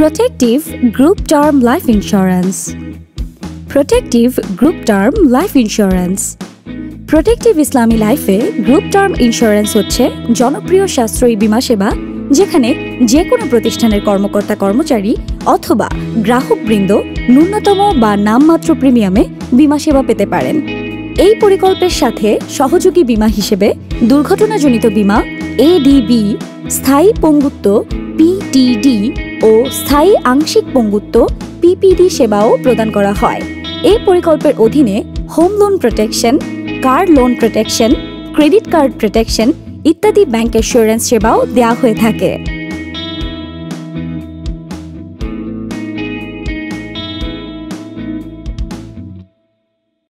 Protective group term life insurance protective group term life insurance protective Islami লাইফে group term insurance হচ্ছে জনপ্রিয় সাশ্রয়ী বীমা সেবা, যেখানে যে কোনো প্রতিষ্ঠানের কর্মকর্তা কর্মচারী অথবা গ্রাহকবৃন্দ ন্যূনতম বা নামমাত্র প্রিমিয়ামে বীমা সেবা পেতে পারেন। এই পরিকল্পের সাথে সহযোগী বীমা হিসেবে দুর্ঘটনাজনিত বীমা এডিবি স্থায়ী পঙ্গুত্ব পিটিডি ও স্থায়ী আংশিক পঙ্গুত্ব পিপিডি সেবাও প্রদান করা হয়। এই পরিকল্পের অধীনে home loan protection, car loan protection, credit card protection ইত্যাদি ব্যাংক অ্যাসুরেন্স সেবাও দেওয়া হয়ে থাকে।